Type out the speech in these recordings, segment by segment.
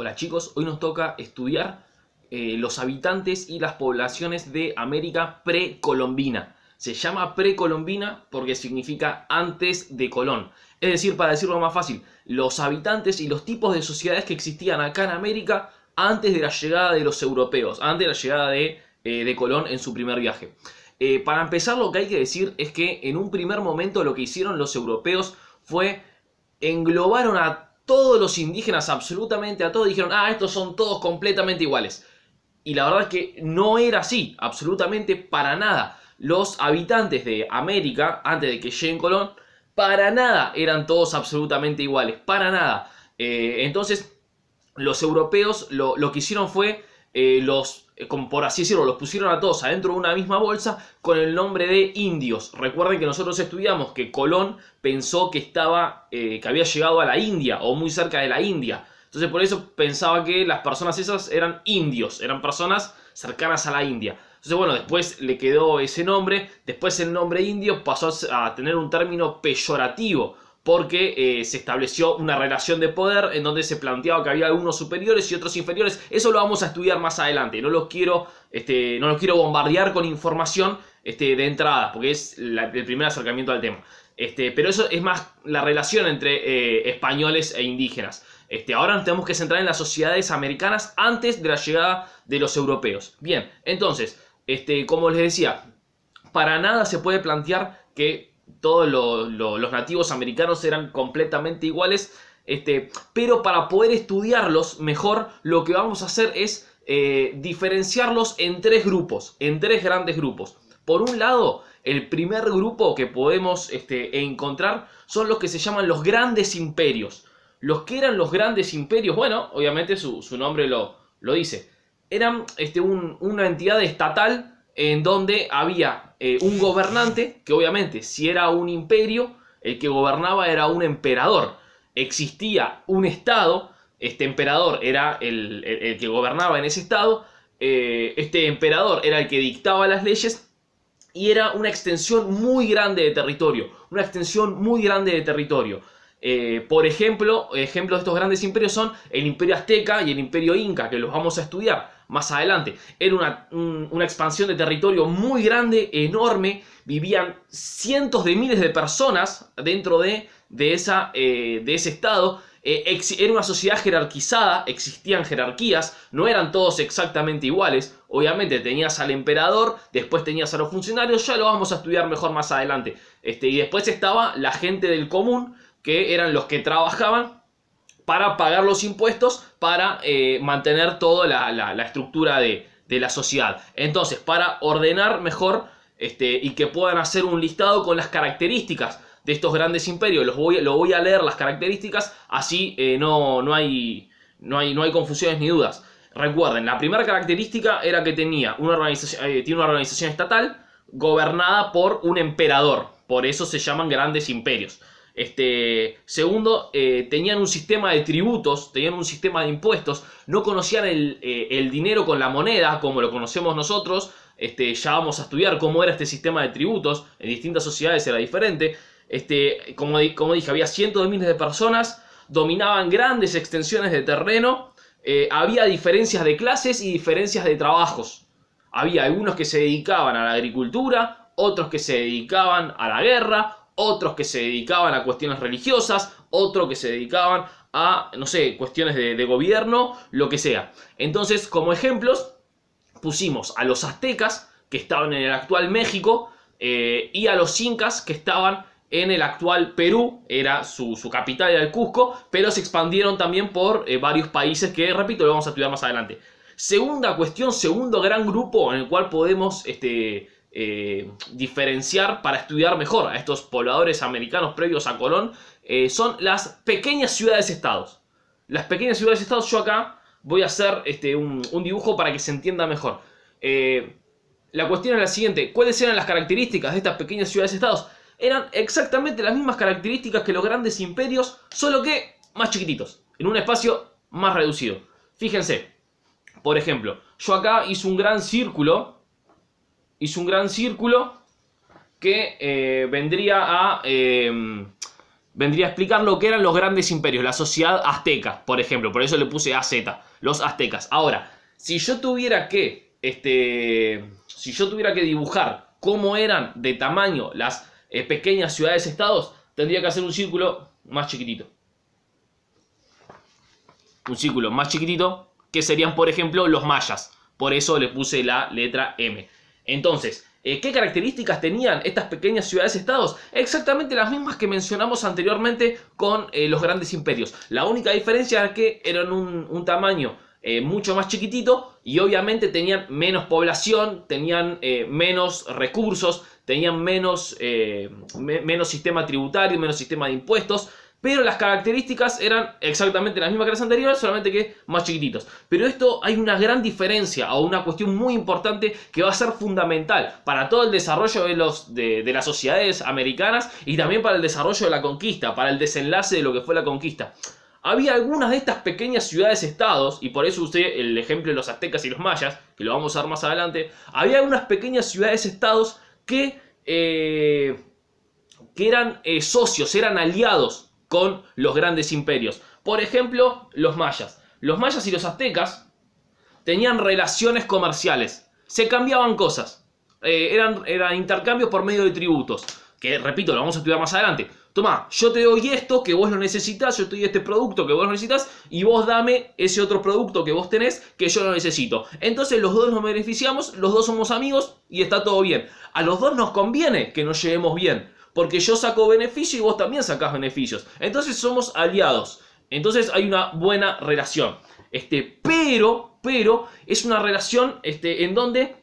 Hola chicos, hoy nos toca estudiar eh, los habitantes y las poblaciones de América precolombina. Se llama precolombina porque significa antes de Colón. Es decir, para decirlo más fácil, los habitantes y los tipos de sociedades que existían acá en América antes de la llegada de los europeos, antes de la llegada de, eh, Colón en su primer viaje. Eh, para empezar, lo que hay que decir es que en un primer momento lo que hicieron los europeos fue englobaron a todos los indígenas, absolutamente a todos, dijeron, ah, estos son todos completamente iguales. Y la verdad es que no era así, absolutamente para nada. Los habitantes de América, antes de que lleguen Colón, para nada eran todos absolutamente iguales, para nada. Eh, entonces, los europeos lo, que hicieron fue eh, los como por así decirlo, los pusieron a todos adentro de una misma bolsa con el nombre de indios. Recuerden que nosotros estudiamos que Colón pensó que estaba, eh, que había llegado a la India o muy cerca de la India. Entonces por eso pensaba que las personas esas eran indios, eran personas cercanas a la India. Entonces bueno, después le quedó ese nombre, después el nombre indio pasó a tener un término peyorativo porque eh, se estableció una relación de poder en donde se planteaba que había unos superiores y otros inferiores. Eso lo vamos a estudiar más adelante. No los quiero, este, no los quiero bombardear con información este, de entrada, porque es el primer acercamiento al tema. Este, pero eso es más la relación entre eh, españoles e indígenas. Ahora nos tenemos que centrar en las sociedades americanas antes de la llegada de los europeos. Bien, entonces, como les decía, para nada se puede plantear que todos los nativos americanos eran completamente iguales. Este, pero para poder estudiarlos mejor, lo que vamos a hacer es eh, diferenciarlos en tres grupos, en tres grandes grupos. Por un lado, el primer grupo que podemos este, encontrar son los que se llaman los grandes imperios. Los que eran los grandes imperios, bueno, obviamente su, nombre lo, lo, dice, eran este, una entidad estatal en donde había eh, un gobernante, que obviamente si era un imperio, el que gobernaba era un emperador. Existía un estado, este emperador era el, que gobernaba en ese estado, eh, este emperador era el que dictaba las leyes y era una extensión muy grande de territorio, una extensión muy grande de territorio. Eh, por ejemplo, ejemplos de estos grandes imperios son el imperio azteca y el imperio inca, que los vamos a estudiar más adelante. Era una, expansión de territorio muy grande, enorme, vivían cientos de miles de personas dentro de, de, esa, eh, de ese estado. Eh, era una sociedad jerarquizada, existían jerarquías, no eran todos exactamente iguales. Obviamente tenías al emperador, después tenías a los funcionarios, ya lo vamos a estudiar mejor más adelante. Este, y después estaba la gente del común, que eran los que trabajaban para pagar los impuestos, para eh, mantener toda la, estructura de, la sociedad. Entonces, para ordenar mejor este, y que puedan hacer un listado con las características de estos grandes imperios, los voy, lo voy a leer las características, así eh, no, no, hay, no, hay, no hay confusiones ni dudas. Recuerden, la primera característica era que tenía una organización, eh, tiene una organización estatal gobernada por un emperador, por eso se llaman grandes imperios. Este, segundo, eh, tenían un sistema de tributos, tenían un sistema de impuestos, no conocían eh, el, dinero con la moneda como lo conocemos nosotros. Este, ya vamos a estudiar cómo era este sistema de tributos, en distintas sociedades era diferente. Este, como, dije, había cientos de miles de personas, dominaban grandes extensiones de terreno, eh, había diferencias de clases y diferencias de trabajos. Había algunos que se dedicaban a la agricultura, otros que se dedicaban a la guerra, otros que se dedicaban a cuestiones religiosas, otros que se dedicaban a, no sé, cuestiones de, gobierno, lo que sea. Entonces, como ejemplos, pusimos a los aztecas, que estaban en el actual México, eh, y a los incas, que estaban en el actual Perú, era su, capital, era el Cusco, pero se expandieron también por eh, varios países que, repito, lo vamos a estudiar más adelante. Segunda cuestión, segundo gran grupo en el cual podemos este, eh, diferenciar para estudiar mejor a estos pobladores americanos previos a Colón eh, son las pequeñas ciudades-estados. Las pequeñas ciudades-estados, yo acá voy a hacer este, un, dibujo para que se entienda mejor. Eh, la cuestión es la siguiente, ¿cuáles eran las características de estas pequeñas ciudades-estados? Eran exactamente las mismas características que los grandes imperios, solo que más chiquititos, en un espacio más reducido. Fíjense, por ejemplo, yo acá hice un gran círculo hizo un gran círculo que eh, vendría a... Eh, vendría a explicar lo que eran los grandes imperios, la sociedad azteca, por ejemplo, por eso le puse AZ, los aztecas. Ahora, si yo tuviera que, este, si yo tuviera que dibujar cómo eran de tamaño las eh, pequeñas ciudades-estados, tendría que hacer un círculo más chiquitito. Un círculo más chiquitito, que serían, por ejemplo, los mayas. Por eso le puse la letra M. Entonces, eh, ¿Qué características tenían estas pequeñas ciudades-estados? Exactamente las mismas que mencionamos anteriormente con eh, los grandes imperios. La única diferencia es que eran un, tamaño eh, mucho más chiquitito y obviamente tenían menos población, tenían menos recursos, tenían menos, menos sistema tributario, menos sistema de impuestos pero las características eran exactamente las mismas que las anteriores, solamente que más chiquititos. Pero esto hay una gran diferencia o una cuestión muy importante que va a ser fundamental para todo el desarrollo de, las sociedades americanas y también para el desarrollo de la conquista, para el desenlace de lo que fue la conquista. Había algunas de estas pequeñas ciudades-estados, y por eso usé el ejemplo de los aztecas y los mayas, que lo vamos a ver más adelante, había algunas pequeñas ciudades-estados que, eh, que eran eh, socios, eran aliados con los grandes imperios. Por ejemplo, los mayas. Los mayas y los aztecas tenían relaciones comerciales. Se cambiaban cosas. Eh, eran, eran intercambios por medio de tributos. Que, repito, lo vamos a estudiar más adelante. Toma, yo te doy esto que vos lo necesitas, yo te doy este producto que vos lo necesitas y vos dame ese otro producto que vos tenés que yo lo necesito. Entonces los dos nos beneficiamos, los dos somos amigos y está todo bien. A los dos nos conviene que nos llevemos bien porque yo saco beneficio y vos también sacás beneficios. Entonces somos aliados. Entonces hay una buena relación. Este, pero, pero es una relación este, en donde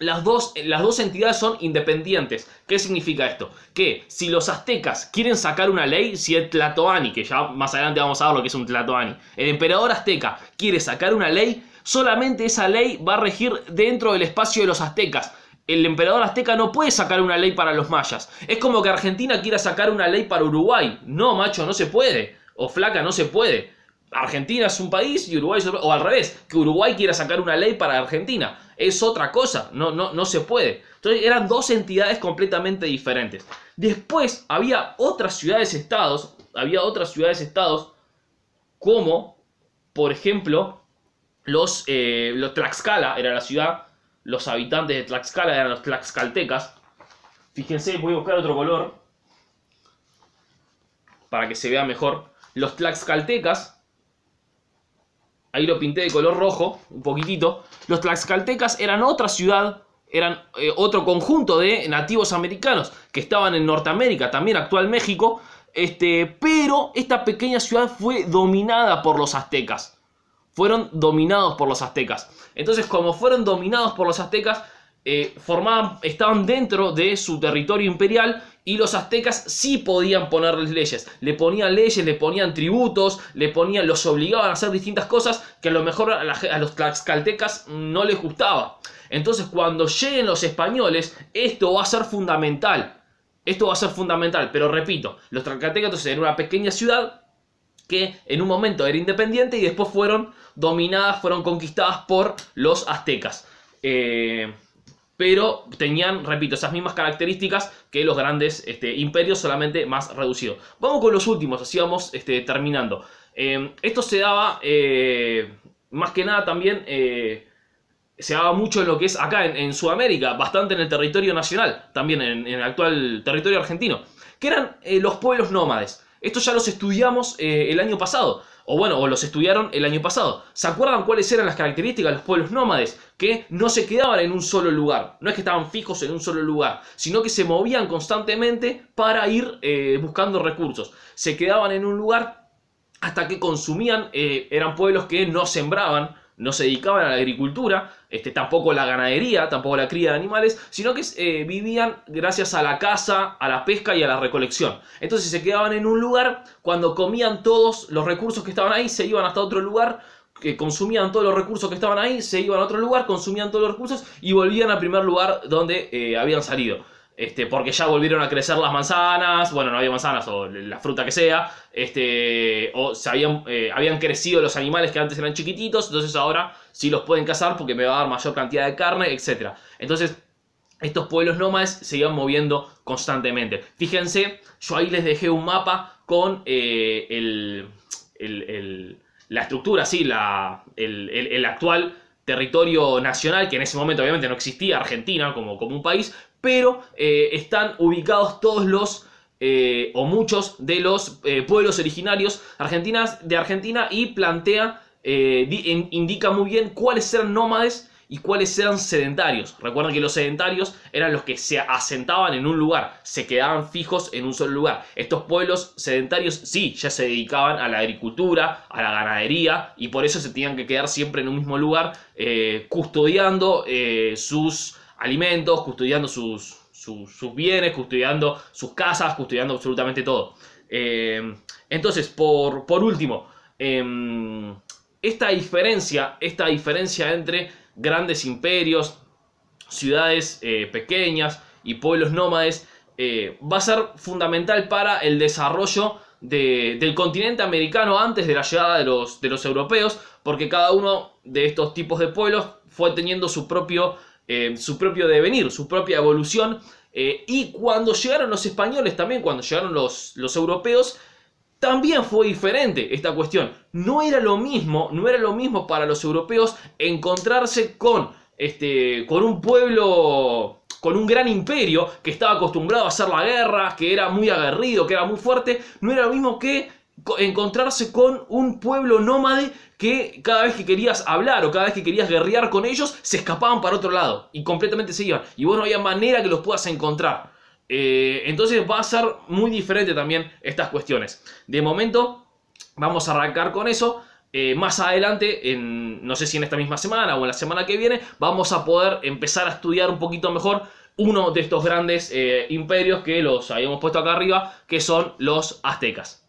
las dos, las dos entidades son independientes. ¿Qué significa esto? Que si los aztecas quieren sacar una ley, si el Tlatoani, que ya más adelante vamos a ver lo que es un Tlatoani, el emperador azteca quiere sacar una ley, solamente esa ley va a regir dentro del espacio de los aztecas el emperador azteca no puede sacar una ley para los mayas. Es como que Argentina quiera sacar una ley para Uruguay. No, macho, no se puede. O flaca, no se puede. Argentina es un país y Uruguay es otro, o al revés, que Uruguay quiera sacar una ley para Argentina. Es otra cosa, no, no, no se puede. Entonces eran dos entidades completamente diferentes. Después había otras ciudades-estados, había otras ciudades-estados como, por ejemplo, los, eh, los Tlaxcala, era la ciudad los habitantes de Tlaxcala eran los tlaxcaltecas. Fíjense, voy a buscar otro color para que se vea mejor. Los tlaxcaltecas, ahí lo pinté de color rojo, un poquitito. Los tlaxcaltecas eran otra ciudad, eran eh, otro conjunto de nativos americanos que estaban en Norteamérica, también actual México. Este, pero esta pequeña ciudad fue dominada por los aztecas fueron dominados por los aztecas. Entonces, como fueron dominados por los aztecas, eh, formaban, estaban dentro de su territorio imperial y los aztecas sí podían ponerles leyes. Le ponían leyes, le ponían tributos, le ponían, los obligaban a hacer distintas cosas que a lo mejor a, a los tlaxcaltecas no les gustaba. Entonces, cuando lleguen los españoles, esto va a ser fundamental. Esto va a ser fundamental, pero repito, los tlaxcaltecas eran una pequeña ciudad que en un momento era independiente y después fueron dominadas, fueron conquistadas por los aztecas. Eh, pero tenían, repito, esas mismas características que los grandes este, imperios, solamente más reducidos. Vamos con los últimos, así vamos este, terminando. Eh, esto se daba, eh, más que nada también, se daba mucho en lo que es acá en, Sudamérica, bastante en el territorio nacional, también en, en el actual territorio argentino, que eran los pueblos nómades. Estos ya los estudiamos el año pasado o bueno, o los estudiaron el año pasado. ¿Se acuerdan cuáles eran las características de los pueblos nómades? Que no se quedaban en un solo lugar, no es que estaban fijos en un solo lugar, sino que se movían constantemente para ir eh, buscando recursos. Se quedaban en un lugar hasta que consumían, eh, eran pueblos que no sembraban, no se dedicaban a la agricultura, este, tampoco la ganadería, tampoco la cría de animales, sino que eh, vivían gracias a la caza, a la pesca y a la recolección. Entonces se quedaban en un lugar, cuando comían todos los recursos que estaban ahí, se iban hasta otro lugar, que consumían todos los recursos que estaban ahí, se iban a otro lugar, consumían todos los recursos y volvían al primer lugar donde eh, habían salido. Este, porque ya volvieron a crecer las manzanas, bueno, no había manzanas o la fruta que sea, este, o se habían, eh, habían crecido los animales que antes eran chiquititos, entonces ahora sí los pueden cazar porque me va a dar mayor cantidad de carne, etc. Entonces, estos pueblos nómades se iban moviendo constantemente. Fíjense, yo ahí les dejé un mapa con eh, la estructura, sí, la, el, actual territorio nacional, que en ese momento obviamente no existía, Argentina como, como un país, pero eh, están ubicados todos los... Eh, o muchos de los pueblos originarios argentinas, de Argentina y plantea, indica muy bien cuáles eran nómades y cuáles eran sedentarios. Recuerden que los sedentarios eran los que se asentaban en un lugar, se quedaban fijos en un solo lugar. Estos pueblos sedentarios sí, ya se dedicaban a la agricultura, a la ganadería y por eso se tenían que quedar siempre en un mismo lugar eh, custodiando eh, sus alimentos, custodiando sus, sus, bienes, custodiando sus casas, custodiando absolutamente todo. Eh, entonces, por, por último, em, esta diferencia, esta diferencia entre grandes imperios, ciudades eh, pequeñas y pueblos nómades, eh, va a ser fundamental para el desarrollo del continente americano antes de la llegada de los, de los, europeos, porque cada uno de estos tipos de pueblos fue teniendo su propio, eh, su propio devenir, su propia evolución, y cuando llegaron los españoles también, cuando llegaron los, los europeos, también fue diferente esta cuestión. No era lo mismo, no era lo mismo para los europeos encontrarse con, este, con un pueblo, con un gran imperio que estaba acostumbrado a hacer la guerra, que era muy aguerrido, que era muy fuerte. No era lo mismo que encontrarse con un pueblo nómade que cada vez que querías hablar o cada vez que querías guerrear con ellos, se escapaban para otro lado y completamente se iban. Y vos no había manera que los puedas encontrar. Eh, entonces va a ser muy diferente también estas cuestiones. De momento vamos a arrancar con eso. Eh, más adelante, en, no sé si en esta misma semana o en la semana que viene, vamos a poder empezar a estudiar un poquito mejor uno de estos grandes eh, imperios que los habíamos puesto acá arriba, que son los aztecas.